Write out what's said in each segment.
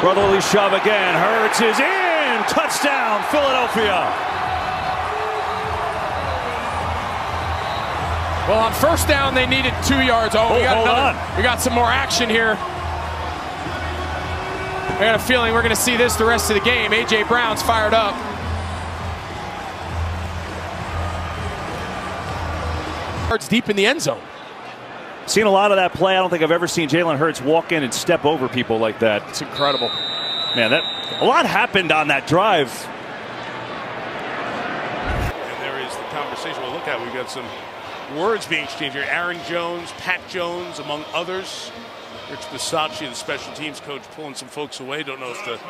Brotherly shove again. Hurts is in. Touchdown, Philadelphia. Well, on first down, they needed two yards. Oh, we Oh, got another. We got some more action here. I got a feeling we're going to see this the rest of the game. AJ Brown's fired up. Deep in the end zone. Seen a lot of that play. I don't think I've ever seen Jalen Hurts walk in and step over people like that. It's incredible. Man, that a lot happened on that drive. And there is the conversation we'll look at. We've got some words being exchanged here. Aaron Jones, Pat Jones, among others. Rich Bisaccia, the special teams coach, pulling some folks away. Don't know if the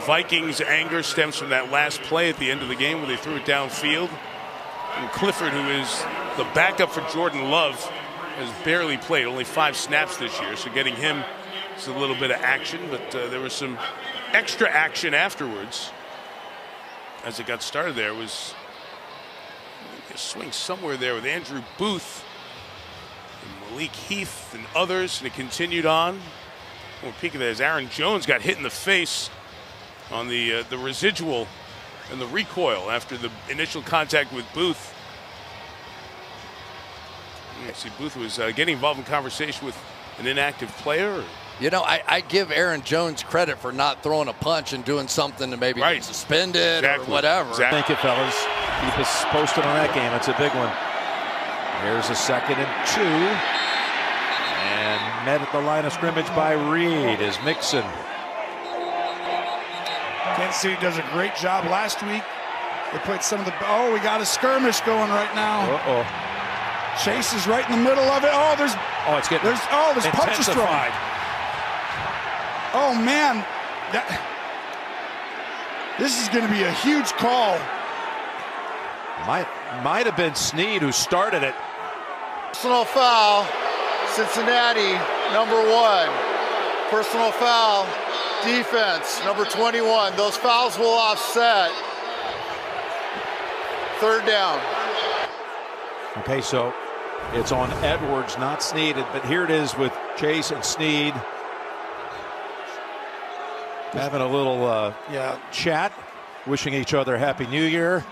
Vikings' anger stems from that last play at the end of the game where they threw it downfield. And Clifford, who is the backup for Jordan Love, has barely played, only five snaps this year. So getting him is a little bit of action, but uh, there was some extra action afterwards as it got started there was a swing somewhere there with Andrew Booth and Malik Heath and others, and it continued on. One peek of that is Aaron Jones got hit in the face on the uh, the residual and the recoil after the initial contact with Booth. Yeah, see, Booth was uh, getting involved in conversation with an inactive player. You know, I, I give Aaron Jones credit for not throwing a punch and doing something to maybe Right. get suspended Exactly. or whatever. Exactly. Thank you, fellas. Keep us posted on that game. It's a big one. Here's a second and two. And met at the line of scrimmage by Reed is Mixon. Kansas City does a great job last week. They put some of the oh, we got a skirmish going right now. Uh-oh. Chase is right in the middle of it. Oh, there's Oh, it's getting there's oh, there's punches thrown. intensified. Oh man, that this is going to be a huge call. Might, might have been Sneed who started it. Personal foul, Cincinnati, number one. Personal foul, defense, number 21. Those fouls will offset. Third down. Okay, so it's on Edwards, not Sneed. But here it is with Chase and Sneed having a little uh, Yeah, chat, wishing each other Happy New Year.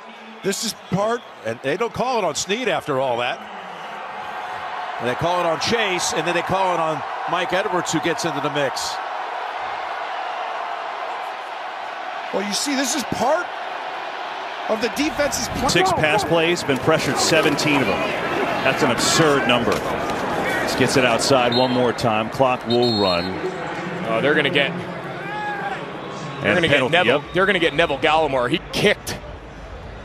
this is part. And they don't call it on Sneed after all that. And they call it on Chase, and then they call it on Mike Edwards, who gets into the mix. Well, you see, this is part of the defense's plan. Six pass plays, been pressured 17 of them. That's an absurd number. Just gets it outside one more time. Clock will run. Oh, they're going to get they're going to get Neville. yep. They're going to get Neville Gallimore. He kicked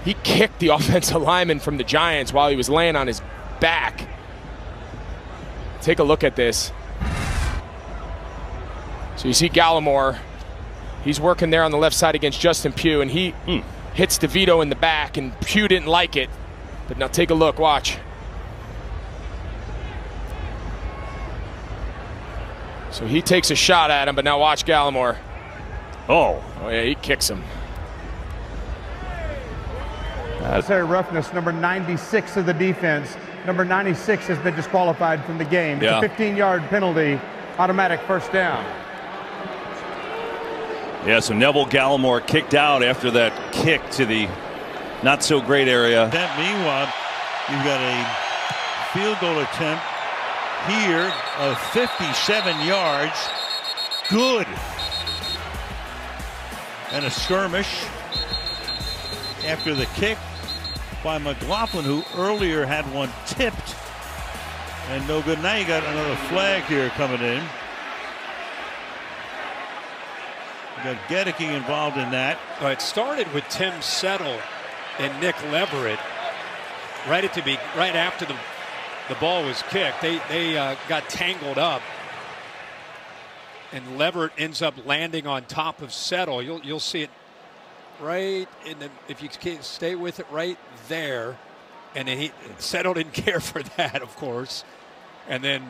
he kicked the offensive lineman from the Giants while he was laying on his back. Take a look at this. So you see Gallimore. He's working there on the left side against Justin Pugh, and he Hmm. hits DeVito in the back, and Pugh didn't like it. But now take a look. Watch. So he takes a shot at him, but now watch Gallimore. Oh, Oh yeah, he kicks him. Unnecessary roughness, number 96 of the defense. Number 96 has been disqualified from the game. Yeah. It's a 15-yard penalty, automatic first down. yeah. So Neville Gallimore kicked out after that kick to the not so great area. That meanwhile, you've got a field goal attempt here of 57 yards. Good. And a skirmish after the kick by McLaughlin, who earlier had one tipped and no good. Now you got another flag here coming in. You got Gedeke involved in that. It started with Tim Settle and Nick Leverett right at the be right after the the ball was kicked. They they uh, got tangled up, and Leverett ends up landing on top of Settle. You'll you'll see it right in the if you can stay with it right there, and he Settle didn't care for that, of course, and then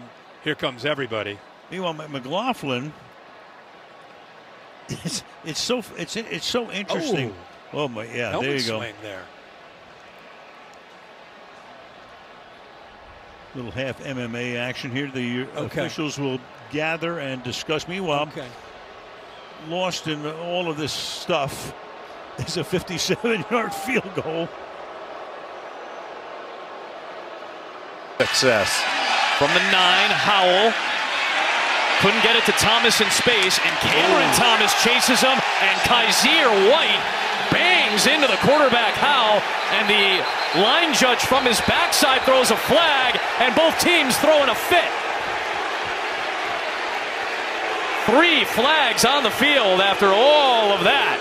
here comes everybody. Meanwhile, McLaughlin, it's, it's so it's it's so interesting. Oh, my, yeah, Helmet there you go. there. Little half MMA action here. The Okay. officials will gather and discuss. Meanwhile, Okay. lost in all of this stuff is a 57 yard field goal. Success. From the nine, Howell. Couldn't get it to Thomas in space, and Cameron oh. Thomas chases him, and Kyzir White into the quarterback Howell, and the line judge from his backside throws a flag, and both teams throwing a fit. Three flags on the field after all of that.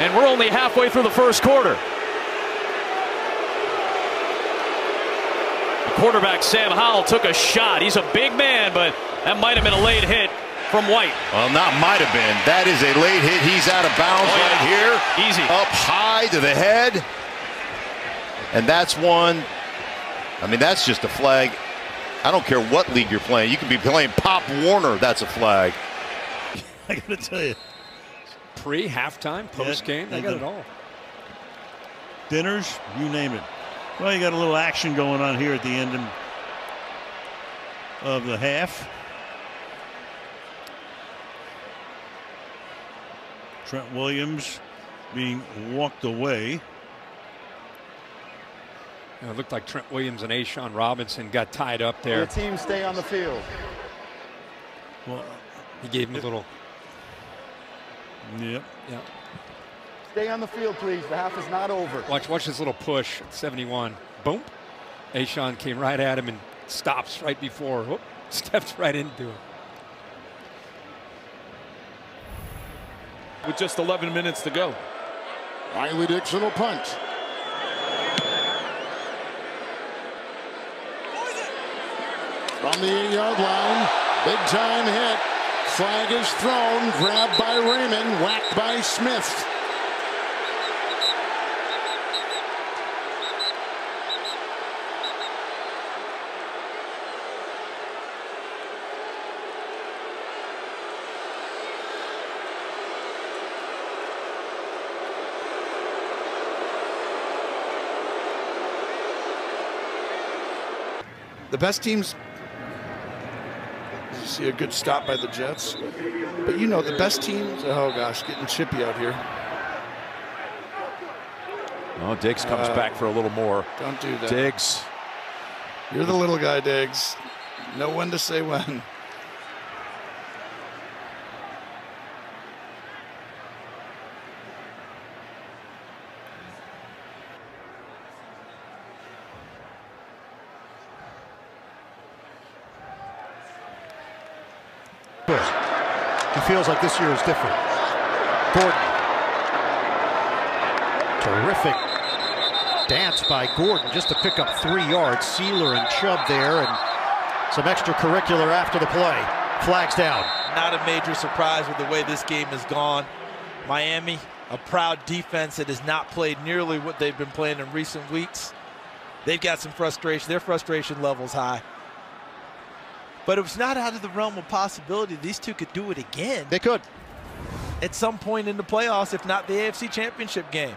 And we're only halfway through the first quarter. Quarterback, Sam Howell, took a shot. He's a big man, but that might have been a late hit from White. Well, not might have been. That is a late hit. He's out of bounds Oh, yeah. right here. Easy. Up high to the head. And that's one. I mean, that's just a flag. I don't care what league you're playing. You could be playing Pop Warner. That's a flag. I got to tell you. Pre, halftime, post game, they got the- it all. Dinners, you name it. Well, you got a little action going on here at the end of- of the half. Trent Williams being walked away. You know, it looked like Trent Williams and A'Shawn Robinson got tied up there. The team stay on the field. Well, uh, he gave him a little. Yep. Yeah. Stay on the field, please. The half is not over. Watch, watch this little push. at 71. Boom. Ashawn came right at him and stops right before. Whoop, steps right into him. With just 11 minutes to go. Riley Dixon will punt. From the eight-yard line, big time hit. Flag is thrown, grabbed by Raymond, whacked by Smith. The best teams you see a good stop by the Jets. But you know, the best teams, oh gosh, getting chippy out here. Oh, Diggs comes Uh, back for a little more. Don't do that. Diggs. You're the little guy, Diggs. Know when to say when. He feels like this year is different. Gordon. Terrific dance by Gordon just to pick up three yards. Sieler and Chubb there and some extracurricular after the play. Flags down. Not a major surprise with the way this game has gone. Miami, a proud defense that has not played nearly what they've been playing in recent weeks. They've got some frustration. Their frustration level's high. But it was not out of the realm of possibility these two could do it again. They could. At some point in the playoffs, if not the AFC Championship game.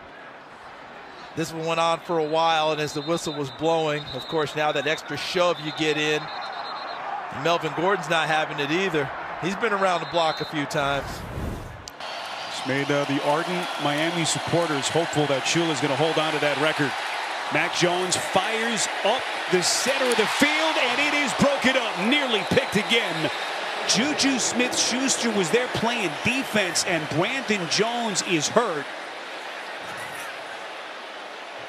This one went on for a while, and as the whistle was blowing, of course, now that extra shove you get in. Melvin Gordon's not having it either. He's been around the block a few times. It's made uh, the ardent Miami supporters hopeful that Shula's going to hold on to that record. Mac Jones fires up the center of the field, and it is broken up, nearly picked again. Juju Smith-Schuster was there playing defense, and Brandon Jones is hurt.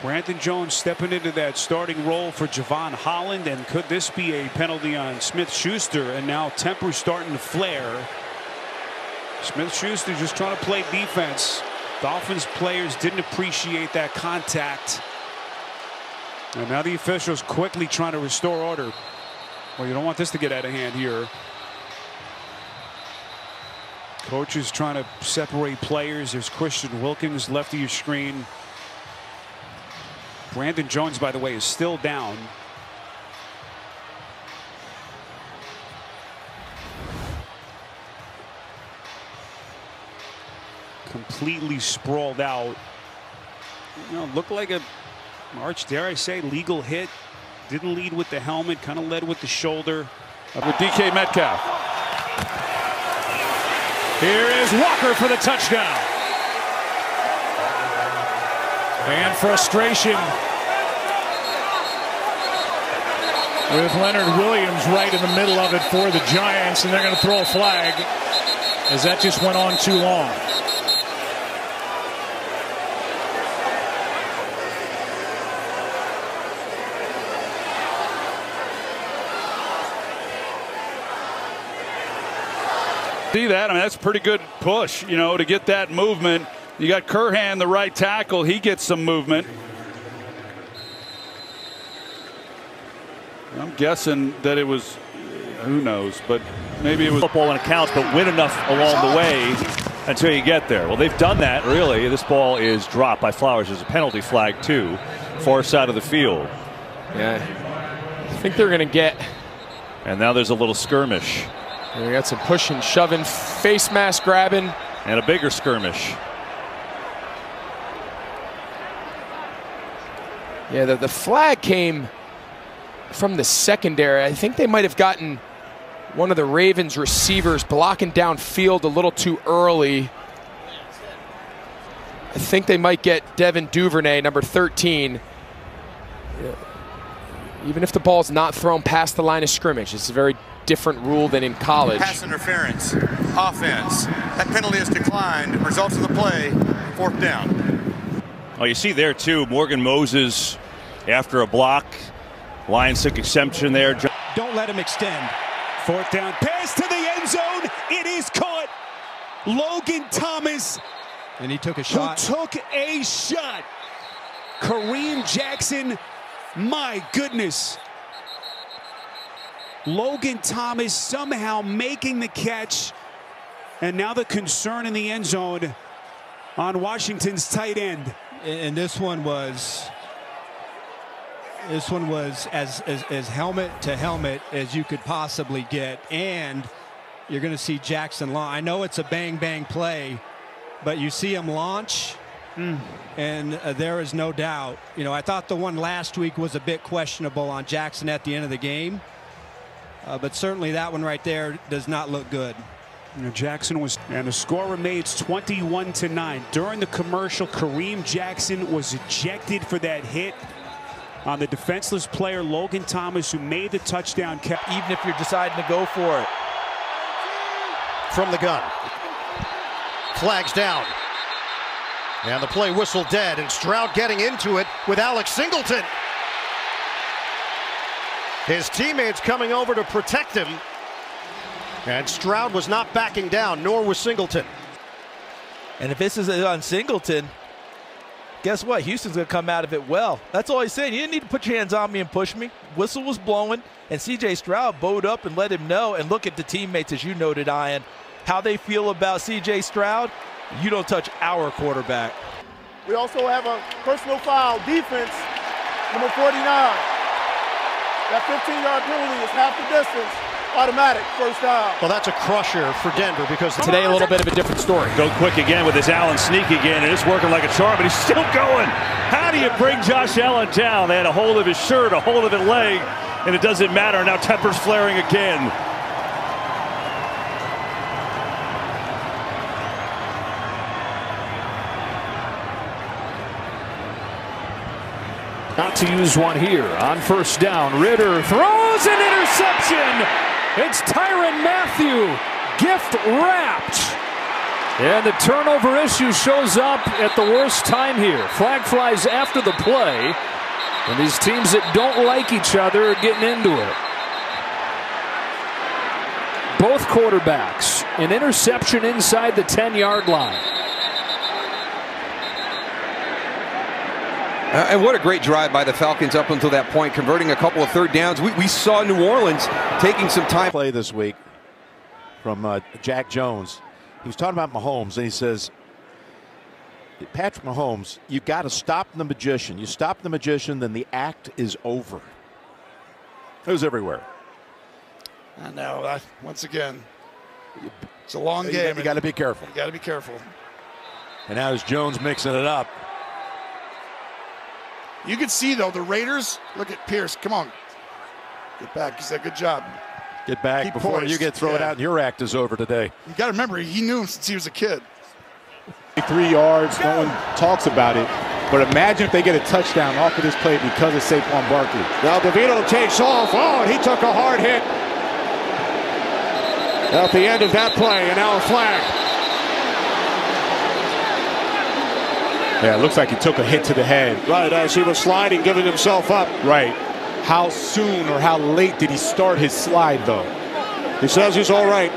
Brandon Jones stepping into that starting role for Jevon Holland, and could this be a penalty on Smith-Schuster? And now temper starting to flare. Smith-Schuster just trying to play defense. Dolphins players didn't appreciate that contact. And now the officials quickly trying to restore order. Well, you don't want this to get out of hand here. Coaches trying to separate players. There's Christian Wilkins left of your screen. Brandon Jones, by the way, is still down. Completely sprawled out. You know, looked like a March, dare I say, legal hit. Didn't lead with the helmet, kind of led with the shoulder. With DK Metcalf. Here is Walker for the touchdown. And frustration with Leonard Williams right in the middle of it for the Giants, and they're going to throw a flag as that just went on too long. See that? I mean, that's a pretty good push, you know, to get that movement. You got Curhan, the right tackle. He gets some movement. I'm guessing that it was, who knows, but maybe it was football when it counts, but win enough along the way until you get there. Well, they've done that, really. This ball is dropped by Flowers. There's a penalty flag, too, far side of the field. Yeah. I think they're going to get. And now there's a little skirmish. We got some pushing, shoving, face mask grabbing. And a bigger skirmish. Yeah, the, the flag came from the secondary. I think they might have gotten one of the Ravens receivers blocking downfield a little too early. I think they might get Devin Duvernay, number 13. Even if the ball's not thrown past the line of scrimmage, it's a very different rule than in college. Pass interference, offense. That penalty is declined. Results of the play, fourth down. Oh, you see there too, Morgan Moses after a block. Lions took exception there. Don't let him extend. Fourth down pass to the end zone. It is caught. Logan Thomas. And he took a shot. Who took a shot. Kareem Jackson. My goodness. Logan Thomas somehow making the catch. And now the concern in the end zone on Washington's tight end. And this one was this one was as, as, as helmet to helmet as you could possibly get. And you're going to see Jackson launch. I know it's a bang bang play, but you see him launch. Mm. And uh, there is no doubt. You know, I thought the one last week was a bit questionable on Jackson at the end of the game. Uh, but certainly that one right there does not look good. Jackson was, and the score remains 21 to 9. During the commercial, Kareem Jackson was ejected for that hit on the defenseless player Logan Thomas, who made the touchdown. Kept Even if you're deciding to go for it. From the gun. Flags down. And the play whistle dead, and Stroud getting into it with Alex Singleton. His teammates coming over to protect him. And Stroud was not backing down, nor was Singleton. And if this is on Singleton, guess what? Houston's going to come out of it well. That's all he's saying. You didn't need to put your hands on me and push me. Whistle was blowing, and C.J. Stroud bowed up and let him know. And look at the teammates, as you noted, Ian, how they feel about C.J. Stroud. You don't touch our quarterback. We also have a personal foul defense, number 49. That 15-yard penalty is half the distance. Automatic first down. Well, that's a crusher for Denver because today a little bit of a different story. Go quick again with his Allen sneak again, and it's working like a charm, but he's still going. How do you bring Josh Allen down? They had a hold of his shirt, a hold of his leg, and it doesn't matter. Now tempers flaring again. To use one here on first down. Ridder throws an interception. It's Tyrann Mathieu, gift wrapped. And the turnover issue shows up at the worst time here. Flag flies after the play. And these teams that don't like each other are getting into it. Both quarterbacks, an interception inside the 10 yard line. Uh, and what a great drive by the Falcons up until that point, converting a couple of third downs. We, we saw New Orleans taking some time. Play this week from uh, Jack Jones. He was talking about Mahomes, and he says, Patrick Mahomes, you've got to stop the magician. You stop the magician, then the act is over. It was everywhere. I know. I, once again, it's a long You game. got- you got to be careful. You got to be careful. And now is Jones mixing it up. You can see though the Raiders. Look at Pierce. Come on, get back. He said, "Good job." Get back Keep before poised. you get thrown Yeah. out and your act is over today. You got to remember, he knew him since he was a kid. Three yards, no one talks about it. But imagine if they get a touchdown off of this play because of Saquon Barkley. Now DeVito takes off. Oh, and he took a hard hit at the end of that play, and now a flag. Yeah, it looks like he took a hit to the head. Right, as he was sliding, giving himself up. Right. How soon or how late did he start his slide, though? He says he's all right.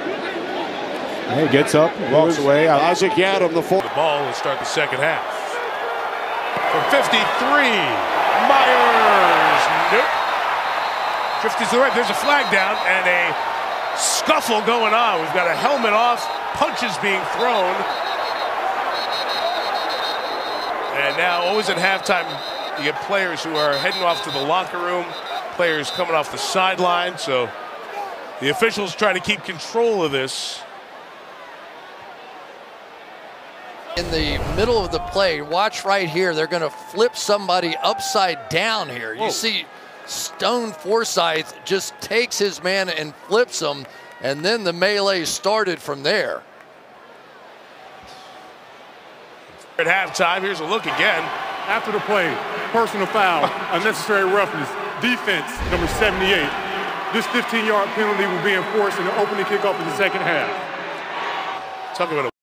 He gets up, walks away. Uh, Isaac Yiadom, the four. The ball will start the second half. From 53, Myers. Nope. Drifts to the right. There's a flag down and a scuffle going on. We've got a helmet off, punches being thrown. And now, always at halftime, you get players who are heading off to the locker room, players coming off the sideline. So the officials try to keep control of this. In the middle of the play, watch right here. They're going to flip somebody upside down here. You see Stone Forsyth just takes his man and flips him, and then the melee started from there. At halftime, here's a look again. After the play, personal foul, unnecessary roughness, defense, number 78. This 15-yard penalty will be enforced in the opening kickoff of the second half. Talk about a